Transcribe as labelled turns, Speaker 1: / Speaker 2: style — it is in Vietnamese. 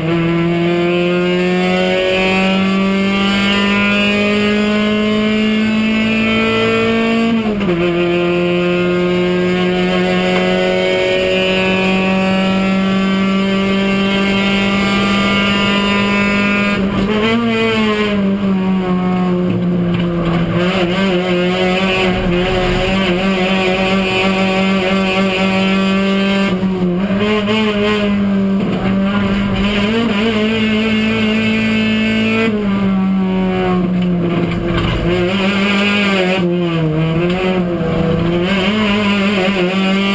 Speaker 1: Mm-hmm. Mm-hmm.